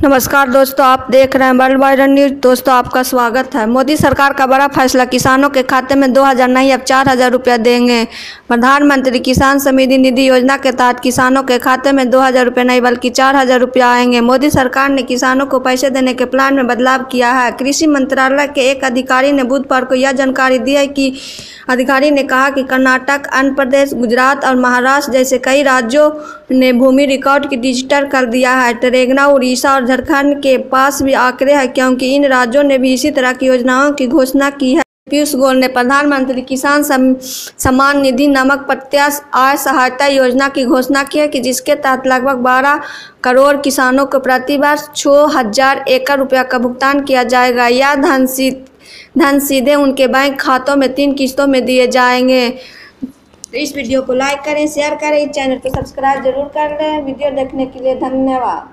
नमस्कार दोस्तों, आप देख रहे हैं वर्ल्ड वाइड न्यूज़ दोस्तों, आपका स्वागत है। मोदी सरकार का बड़ा फैसला, किसानों के खाते में दो हज़ार नहीं, अब चार हज़ार रुपया देंगे। प्रधानमंत्री किसान समिति निधि योजना के तहत किसानों के खाते में दो हज़ार रुपये नहीं, बल्कि चार हज़ार रुपया आएँगे। मोदी सरकार ने किसानों को पैसे देने के प्लान में बदलाव किया है। कृषि मंत्रालय के एक अधिकारी ने बुधवार को यह जानकारी दी है कि अधिकारी ने कहा कि कर्नाटक, आंध्र प्रदेश, गुजरात और महाराष्ट्र जैसे कई राज्यों ने भूमि रिकॉर्ड की डिजिटल कर दिया है। तेलंगाना, उड़ीसा और झारखंड के पास भी आंकड़े हैं क्योंकि इन राज्यों ने भी इसी तरह की योजनाओं की घोषणा की है। पीयूष गोयल ने प्रधानमंत्री किसान सम, सम्मान निधि नामक प्रत्याश आय सहायता योजना की घोषणा की है कि जिसके तहत लगभग 12 करोड़ किसानों को प्रति वर्ष छः हज़ार एकड़ रुपया का भुगतान किया जाएगा। यह धन धन सीधे उनके बैंक खातों में तीन किस्तों में दिए जाएँगे। तो इस वीडियो को लाइक करें शेयर करें इस चैनल को सब्सक्राइब ज़रूर कर लें। वीडियो देखने के लिए धन्यवाद।